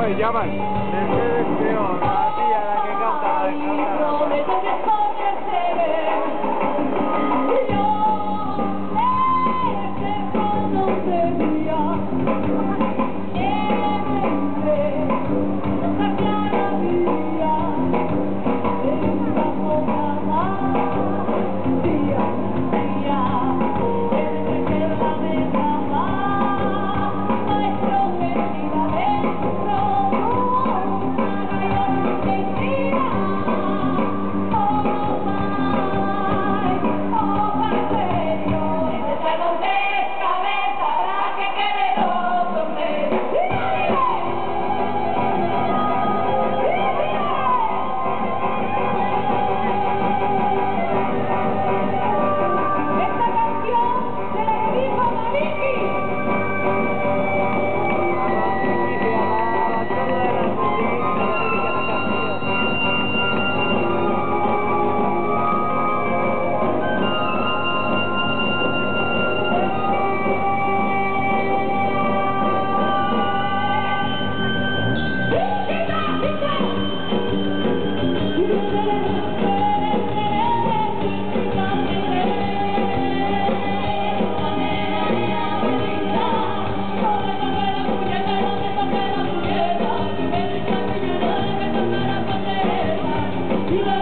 güey, ya van. Yeah.